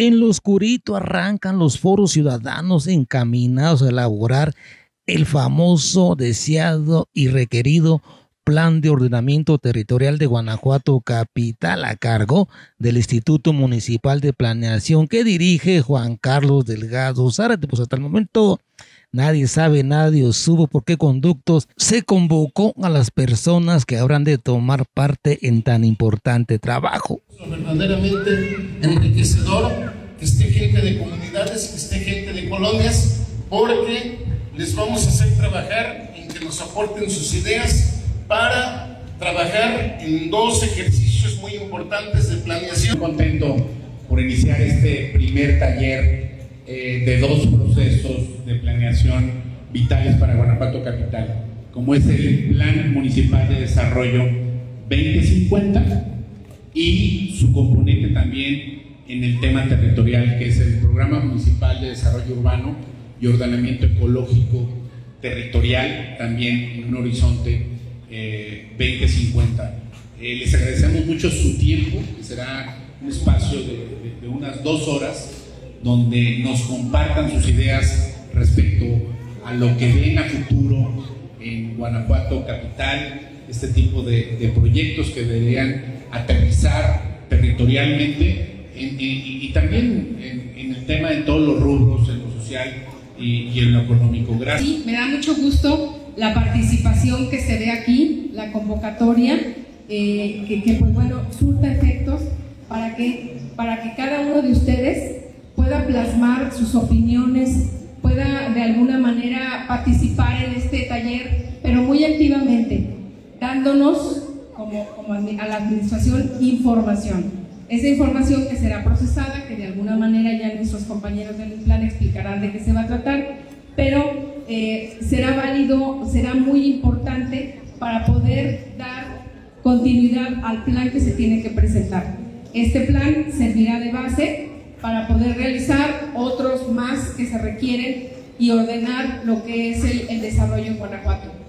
En lo oscurito arrancan los foros ciudadanos encaminados a elaborar el famoso, deseado y requerido Plan de Ordenamiento Territorial de Guanajuato Capital a cargo del Instituto Municipal de Planeación que dirige Juan Carlos Delgado Zárate. Pues hasta el momento nadie sabe, nadie supo por qué conductos se convocó a las personas que habrán de tomar parte en tan importante trabajo. Verdaderamente enriquecedor que esté gente de comunidades, que esté gente de colonias, porque les vamos a hacer trabajar en que nos aporten sus ideas para trabajar en dos ejercicios muy importantes de planeación. Contento por iniciar este primer taller eh, de dos procesos vitales para Guanajuato Capital, como es el Plan Municipal de Desarrollo 2050 y su componente también en el tema territorial, que es el Programa Municipal de Desarrollo Urbano y Ordenamiento Ecológico Territorial, también en un horizonte 2050. Eh, eh, les agradecemos mucho su tiempo, que será un espacio de, unas dos horas, donde nos compartan sus ideas respecto a lo que ven a futuro en Guanajuato Capital, este tipo de, de proyectos que deberían aterrizar territorialmente y, también en, el tema de todos los rubros, en lo social y, en lo económico. Gracias. Sí, me da mucho gusto la participación que se ve aquí, la convocatoria, eh, que, pues bueno, surta efectos para que, para que cada uno de ustedes pueda plasmar sus opiniones, pueda de alguna manera participar en este taller, pero muy activamente, dándonos como, a la administración información. Esa información que será procesada, que de alguna manera ya nuestros compañeros del plan explicarán de qué se va a tratar, pero eh, será válido, será muy importante para poder dar continuidad al plan que se tiene que presentar. Este plan servirá de base para poder realizar otros más que se requieren y ordenar lo que es el, el desarrollo en Guanajuato.